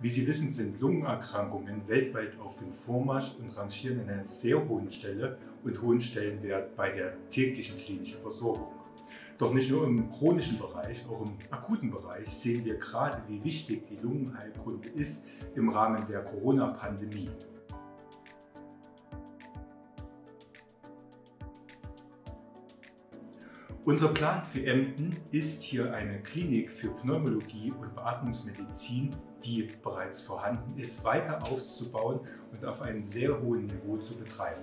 Wie Sie wissen, sind Lungenerkrankungen weltweit auf dem Vormarsch und rangieren an einer sehr hohen Stelle und hohen Stellenwert bei der täglichen klinischen Versorgung. Doch nicht nur im chronischen Bereich, auch im akuten Bereich sehen wir gerade, wie wichtig die Lungenheilkunde ist im Rahmen der Corona-Pandemie. Unser Plan für Emden ist hier eine Klinik für Pneumologie und Beatmungsmedizin, die bereits vorhanden ist, weiter aufzubauen und auf einem sehr hohen Niveau zu betreiben.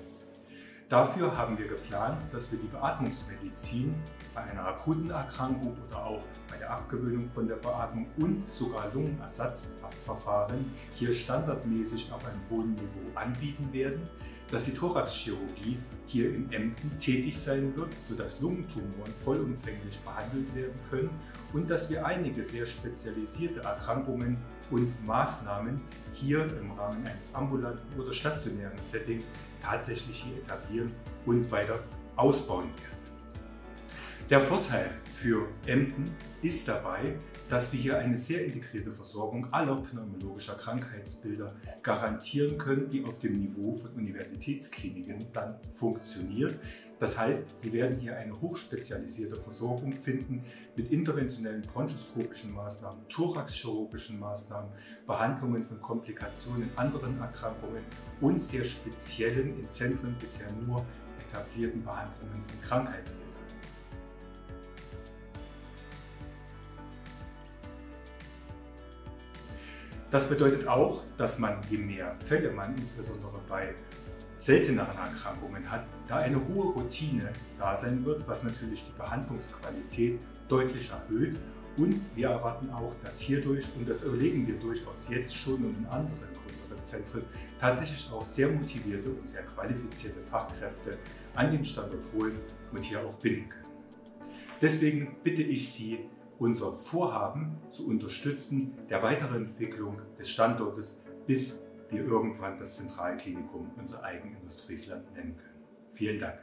Dafür haben wir geplant, dass wir die Beatmungsmedizin bei einer akuten Erkrankung oder auch bei der Abgewöhnung von der Beatmung und sogar Lungenersatzverfahren hier standardmäßig auf einem hohen Niveau anbieten werden, dass die Thoraxchirurgie hier in Emden tätig sein wird, sodass Lungentumoren vollumfänglich behandelt werden können und dass wir einige sehr spezialisierte Erkrankungen und Maßnahmen hier im Rahmen eines ambulanten oder stationären Settings tatsächlich hier etablieren und weiter ausbauen werden. Der Vorteil für Emden ist dabei, dass wir hier eine sehr integrierte Versorgung aller pneumologischer Krankheitsbilder garantieren können, die auf dem Niveau von Universitätskliniken dann funktioniert. Das heißt, Sie werden hier eine hochspezialisierte Versorgung finden mit interventionellen bronchoskopischen Maßnahmen, thoraxchirurgischen Maßnahmen, Behandlungen von Komplikationen anderen Erkrankungen und sehr speziellen, in Zentren bisher nur etablierten Behandlungen von Krankheitsbildern. Das bedeutet auch, dass man, je mehr Fälle man insbesondere bei selteneren Erkrankungen hat, da eine hohe Routine da sein wird, was natürlich die Behandlungsqualität deutlich erhöht. Und wir erwarten auch, dass hierdurch, und das überlegen wir durchaus jetzt schon und in anderen größeren Zentren, tatsächlich auch sehr motivierte und sehr qualifizierte Fachkräfte an den Standort holen und hier auch binden können. Deswegen bitte ich Sie, unser Vorhaben zu unterstützen der weiteren Entwicklung des Standortes, bis wir irgendwann das Zentralklinikum unser eigen Industriesland nennen können. Vielen Dank.